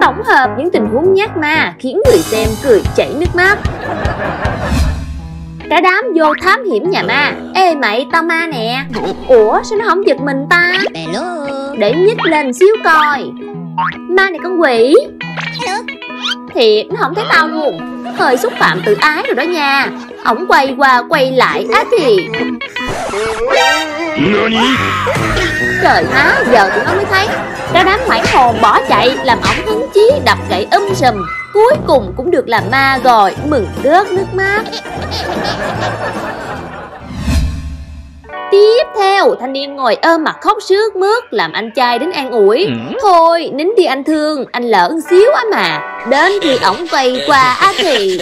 Tổng hợp những tình huống nhát ma khiến người xem cười chảy nước mắt. Cả đám vô thám hiểm nhà ma. Ê, mày, tao ma nè. Ủa, sao nó không giật mình ta? Để nhích lên xíu coi. Ma này con quỷ. Thiệt, nó không thấy tao luôn. Hơi xúc phạm tự ái rồi đó nha. Ổng quay qua quay lại, á thì. Trời má giờ tụi nó mới thấy Cả đám hoảng hồn bỏ chạy Làm ổng hứng chí đập gậy um sùm Cuối cùng cũng được làm ma rồi Mừng rớt nước mắt Tiếp theo, thanh niên ngồi ôm mặt khóc sướt mướt làm anh trai đến an ủi. Ừ. Thôi, nín đi anh thương, anh lỡ xíu á mà. Đến khi ổng quay qua á thì...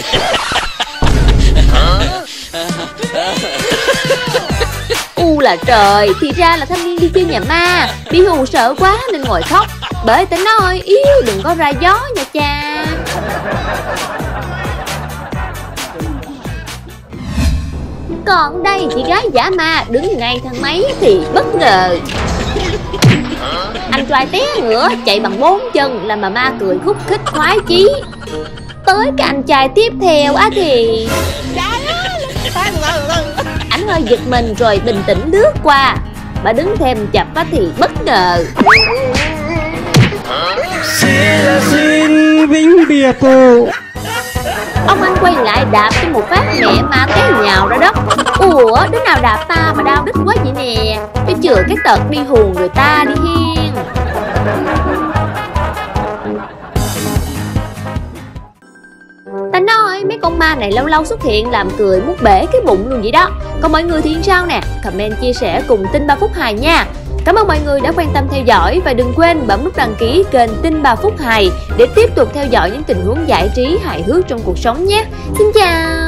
là trời, thì ra là thanh niên đi chơi nhà ma Bị hù sợ quá nên ngồi khóc. Bởi tỉnh nói yêu đừng có ra gió nha cha. Còn đây chị gái giả ma đứng ngay thang máy thì bất ngờ. Anh trai té ngửa chạy bằng bốn chân làm bà ma cười khúc khích khoái chí. Tới cái anh trai tiếp theo á thì hơi giật mình rồi bình tĩnh lướt qua. Bà đứng thêm chập á thì bất ngờ. Xin vĩnh biệt cô. Ông anh quay lại đạp cho một phát mẹ mà té nhào ra đất. Ủa đứa nào đạp ta mà đau đứt quá vậy nè? Cho chừa cái tật đi hù người ta đi hiên Ta nói, mấy con ma này lâu lâu xuất hiện làm cười mút bể cái bụng luôn vậy đó Còn mọi người thì sao nè Comment chia sẻ cùng tin 3 phút hài nha Cảm ơn mọi người đã quan tâm theo dõi và đừng quên bấm nút đăng ký kênh Tin 3 Phút Hài để tiếp tục theo dõi những tình huống giải trí hài hước trong cuộc sống nhé. Xin chào!